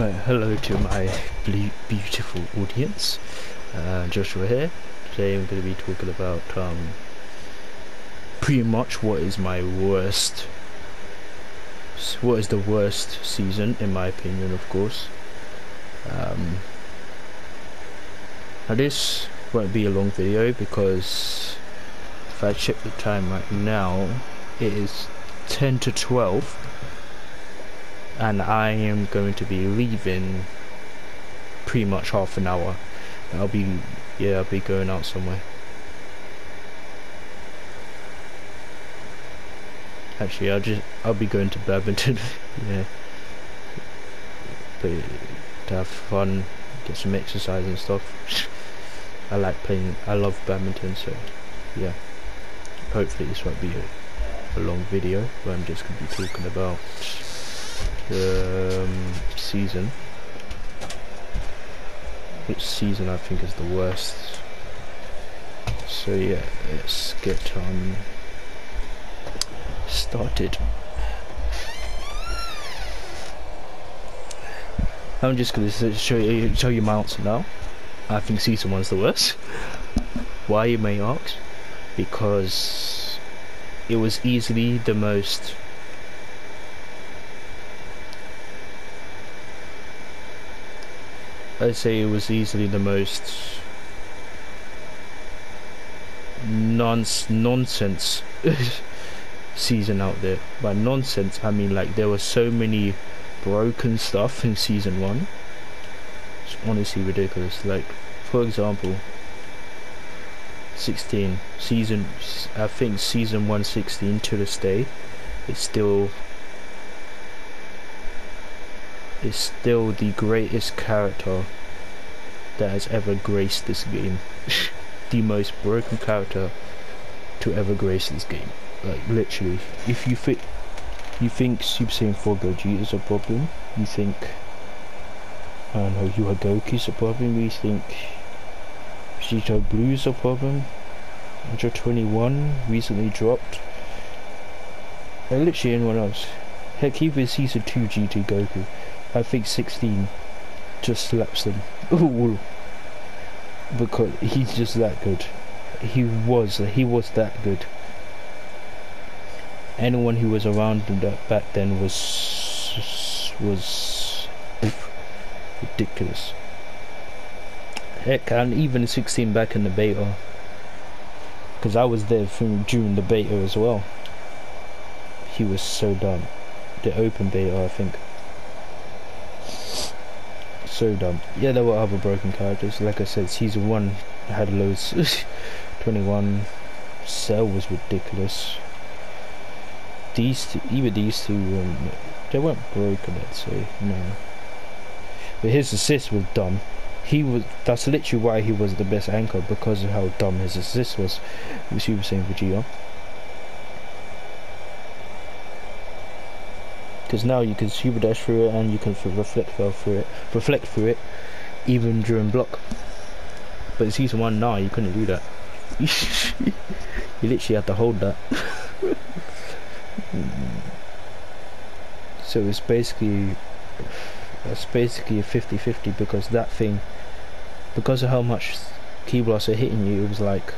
Right, hello to my beautiful audience. Uh, Joshua here. Today I'm going to be talking about um, pretty much what is my worst, what is the worst season in my opinion, of course. Um, now this won't be a long video because if I check the time right now, it is 10 to 12 and I am going to be leaving pretty much half an hour. I'll be yeah, I'll be going out somewhere. Actually, I'll just I'll be going to badminton. yeah, but to have fun, get some exercise and stuff. I like playing. I love badminton, so yeah. Hopefully, this won't be a, a long video, but I'm just going to be talking about um, season. Which season I think is the worst. So yeah, let's get um started. I'm just gonna show you show you my answer now. I think season one's the worst. Why you may ask? Because it was easily the most I'd say it was easily the most nonsense season out there. By nonsense, I mean like there were so many broken stuff in season one. It's honestly ridiculous. Like, for example, 16 season. I think season 116 to this day, it's still is still the greatest character that has ever graced this game. the most broken character to ever grace this game. Like literally, if you think you think Super Saiyan 4 Gogeta is a problem, you think I don't know, you are Goku is a problem, you think Vegeta Blue is a problem, Ninja 21 recently dropped, and literally anyone else. Heck, even Season 2 GT Goku. I think 16 just slaps them. Ooh. Because he's just that good. He was, he was that good. Anyone who was around him that back then was, was ridiculous. Heck, and even 16 back in the beta. Because I was there from during the beta as well. He was so dumb. The open beta, I think so dumb. Yeah, there were other broken characters. Like I said, season one had loads. 21. Cell was ridiculous. These two, even these two, um, they weren't broken, I'd say. No. But his assist was dumb. He was. That's literally why he was the best anchor because of how dumb his assist was. With Super Saiyan Vegeta. Because now you can super dash through it and you can reflect fell through it reflect through it even during block. But in season one now you couldn't do that. You literally had to hold that. So it's basically it's basically a 50-50 because that thing because of how much ki blasts are hitting you it was like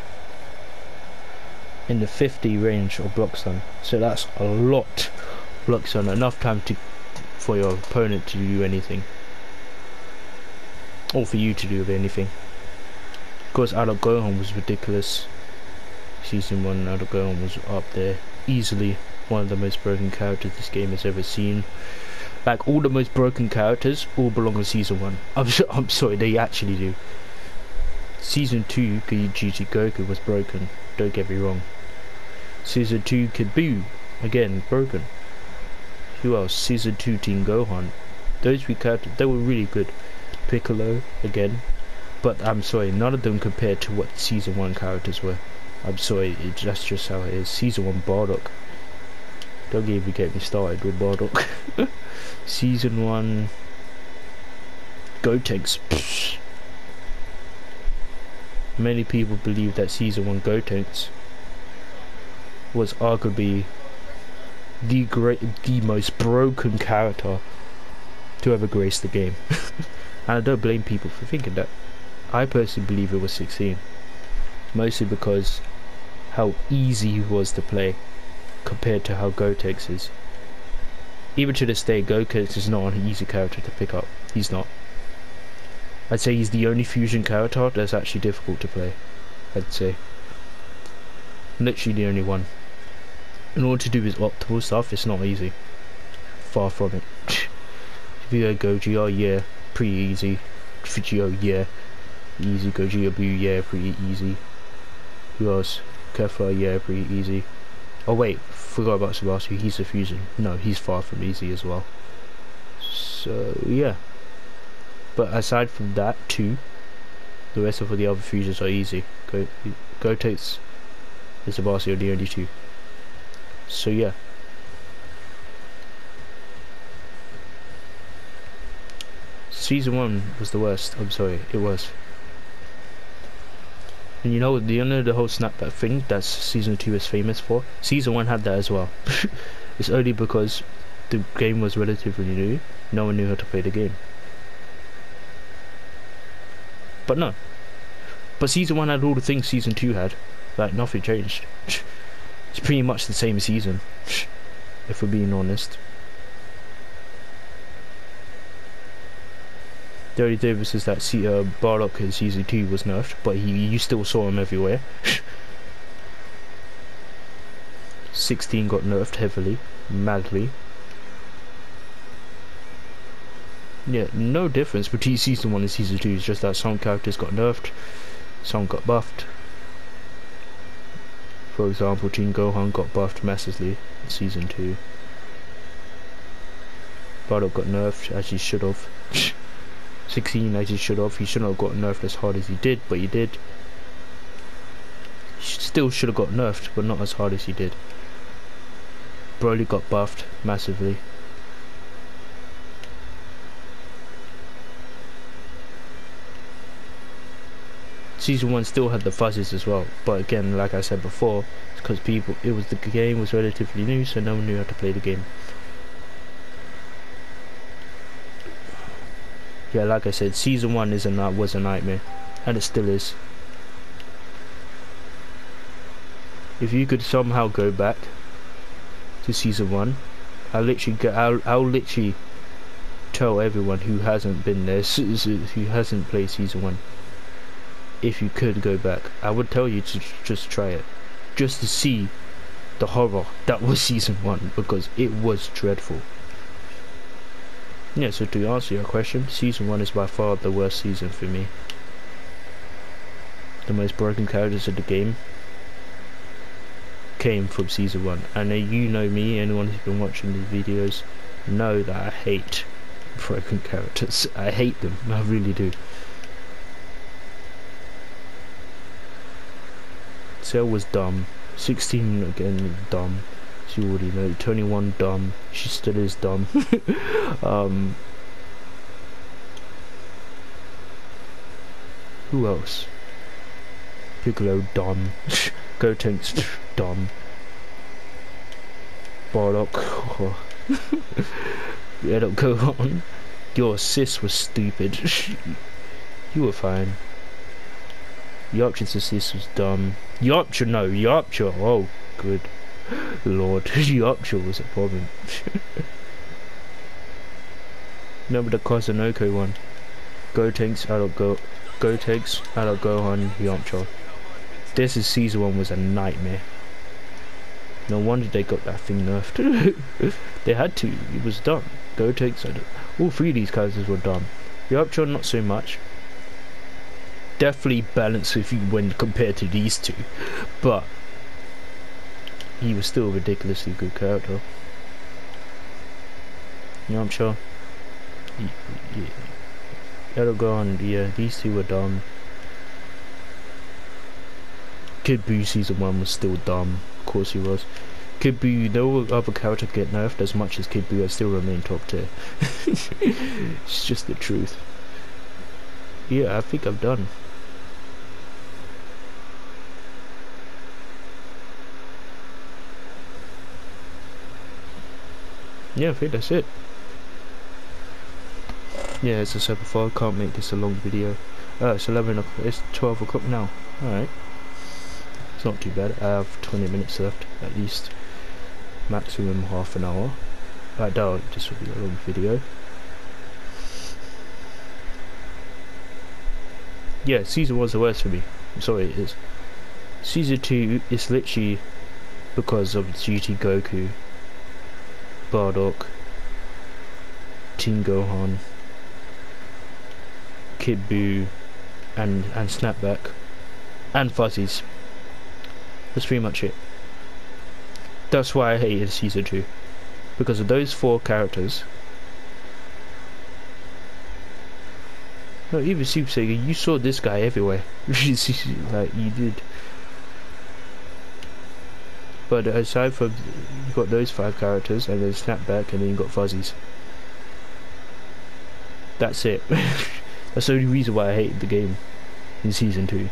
in the 50 range of block stun so that's a lot blocks on enough time to for your opponent to do anything. Or for you to do anything. Of course Adult Gohan was ridiculous. Season 1 Adult Gohan was up there easily. One of the most broken characters this game has ever seen. Like all the most broken characters all belong in season 1 I'm, I'm sorry they actually do. Season 2 GT Goku was broken. Don't get me wrong. Season 2 Kid Buu again broken who else? Season 2 Teen Gohan. Those three characters, they were really good. Piccolo, again. But I'm sorry, none of them compared to what Season 1 characters were. I'm sorry, it, that's just how it is. Season 1 Bardock. Don't even get me started with Bardock. Season 1 Gotenks. Psh. Many people believe that Season 1 Gotenks was arguably the great, the most broken character to ever grace the game. and I don't blame people for thinking that. I personally believe it was 16. Mostly because how easy he was to play compared to how Gotenks is. Even to this day, Gotenks is not an easy character to pick up. He's not. I'd say he's the only fusion character that's actually difficult to play. I'd say. Literally the only one. In order to do his optimal stuff, it's not easy. Far from it. if you go Gogeta, yeah, pretty easy. Fujio, yeah, easy. Gogeta Blue, yeah, pretty easy. Who else? Kefla, yeah, pretty easy. Oh wait, forgot about Sebastian. He's a fusion. No, he's far from easy as well. So yeah. But aside from that, too, the rest of the other fusions are easy. Go, Gotenks and Sebastian are the only two. So yeah. Season 1 was the worst, I'm sorry, it was. And you know, do you know the whole snapback thing that season 2 is famous for? Season 1 had that as well. it's only because the game was relatively new, no one knew how to play the game. But no. But season 1 had all the things season 2 had. Like, nothing changed. It's pretty much the same season. if we're being honest. Only difference is that see, uh, Bardock in season 2 was nerfed, but he, you still saw him everywhere. 16 got nerfed heavily, madly. Yeah, no difference between season 1 and season 2, it's just that some characters got nerfed, some got buffed. For example, Teen Gohan got buffed massively in season 2. Bardock got nerfed as he should have. 16 as he should have. He shouldn't have got nerfed as hard as he did, but he did. He still should have got nerfed, but not as hard as he did. Broly got buffed massively. Season 1 still had the fuzzes as well, but again, like I said before, it's because people, it was the game was relatively new, so no one knew how to play the game. yeah, like I said, season one is a night was a nightmare, and it still is. If you could somehow go back to season one, I'll literally go, I'll, I'll literally tell everyone who hasn't been there, who hasn't played season one, if you could go back, I would tell you to just try it, just to see the horror that was season one, because it was dreadful. Yeah, so to answer your question, Season 1 is by far the worst season for me. The most broken characters in the game came from Season 1. And you know me, anyone who's been watching these videos, know that I hate broken characters. I hate them, I really do. Cell was dumb. 16 again, dumb. You already know 21 dumb. She still is dumb. Um who else? Piccolo dumb. Gotenks dumb. Bardock oh. yeah don't go on. Your assist was stupid. You were fine Yamcha's assist was dumb Yamcha no Yamcha oh good Lord, Yorkshire was a problem. Remember the Kazunoko one? Gotenks, adult go Gotenks, adult Gohan, Yamcha. This is season one was a nightmare. No wonder they got that thing nerfed. they had to, it was dumb. Gotenks, all three of these characters were dumb. Yamcha not so much. Definitely balanced if you when compared to these two. But he was still a ridiculously good character. You know, I'm sure. Yeah, go on. Yeah, these two were dumb. Kid Buu season one was still dumb. Of course he was. Kid Buu, no other character get nerfed as much as Kid Buu, I still remain top tier. it's just the truth. Yeah, I think I'm done. Yeah, I think that's it. yeah, as I said before, I can't make this a long video. Uh, it's 11 o'clock, it's 12 o'clock now. Alright. It's not too bad. I have 20 minutes left, at least. Maximum half an hour. I doubt this will be a long video. Yeah, season one's the worst for me. I'm sorry, it is. Season two is literally because of GT Goku, Bardock, Teen Gohan, Kid Buu, and and Snapback, and Fuzzies. That's pretty much it. That's why I hated season two, because of those four characters. No, even Super Saiyan, you saw this guy everywhere. like you did. But uh, aside from you've got those five characters and then Snapback and then you've got Fuzzies. That's it. That's the only reason why I hated the game in season two.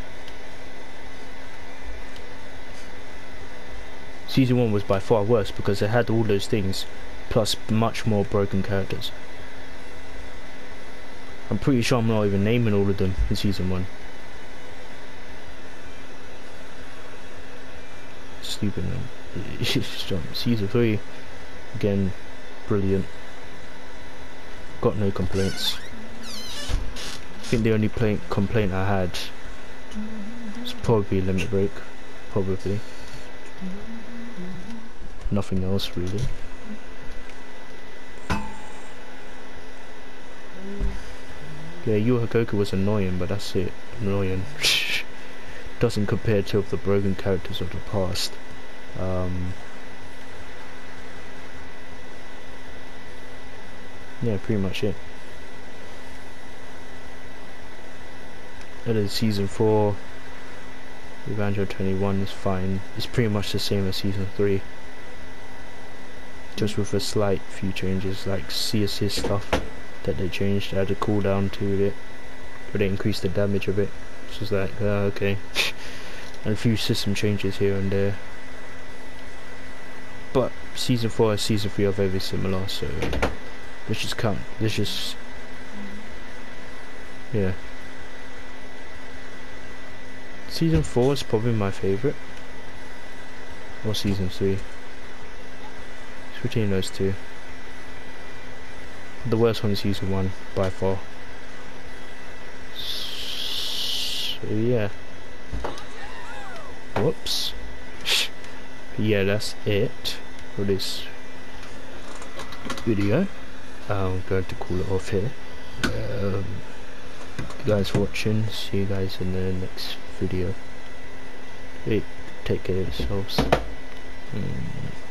Season 1 was by far worse because it had all those things, plus much more broken characters. I'm pretty sure I'm not even naming all of them in Season 1. Stupid man. season 3, again, brilliant. Got no complaints. I think the only complaint I had was probably Limit Break. Probably nothing else really. Yeah, Yu Goku was annoying, but that's it. Annoying. Doesn't compare to the broken characters of the past. Um, yeah, pretty much it. That is season 4. Evangel 21 is fine. It's pretty much the same as season 3 just with a slight few changes like C assist stuff that they changed, added a cooldown to it, but they increased the damage of it. So it's like, uh, okay. and a few system changes here and there. But season 4 and season 3 are very similar, so let's just count. Let's just. Yeah. Season 4 is probably my favourite. Or season 3 between those two. The worst one is season one by far. So yeah. Whoops. yeah, that's it for this video. I'm going to call it off here. Um, you guys watching. See you guys in the next video. Hey, take care of yourselves. Mm.